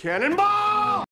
Cannonball!